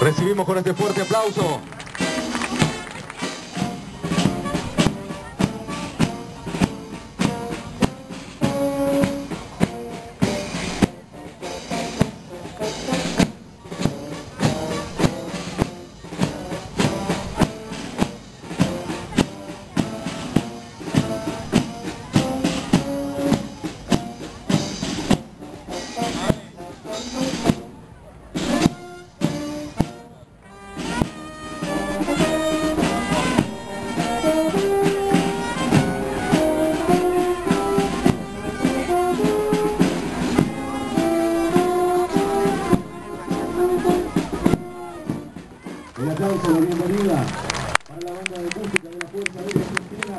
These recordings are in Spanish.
Recibimos con este fuerte aplauso El aplauso, la bienvenida para la banda de música de la Fuerza Aérea Argentina.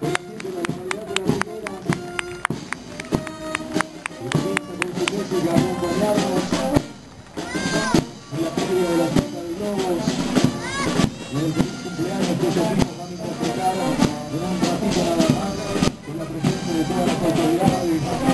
Conociendo la localidad de la Ribera. Y comienza con su música a acompañarnos en la feria de la Fiesta de Globos. Y el feliz cumpleaños que ellos mismos van a interpretar en un ratito nada más con la presencia de todas las autoridades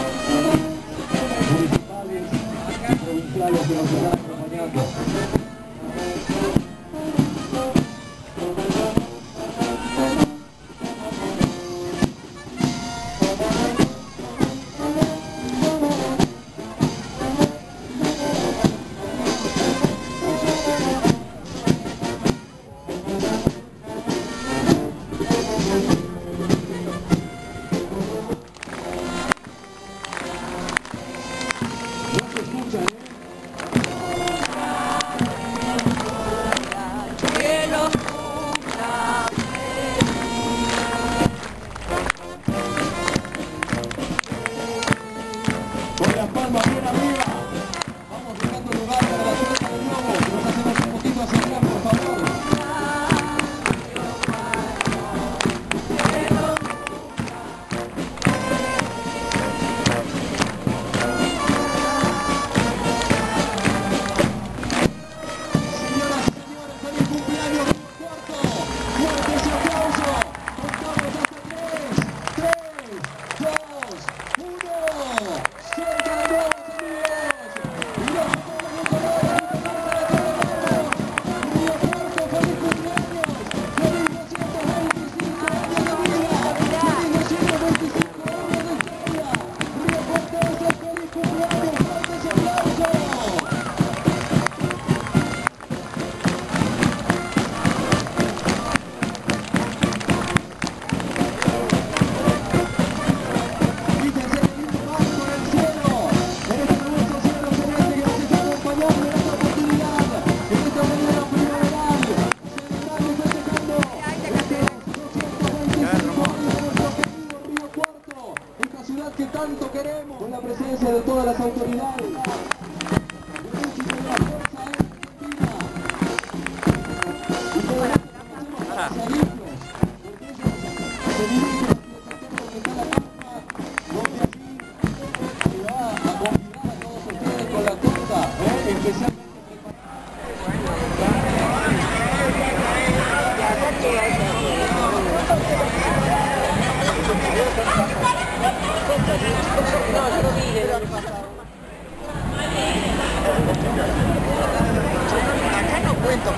palmas tanto queremos, con la presencia de todas las autoridades. del año. Acá no cuento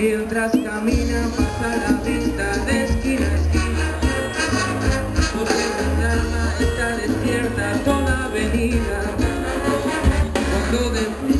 mientras camina pasa la vista de esquina a esquina. Porque mi alma está despierta toda avenida. Cuando de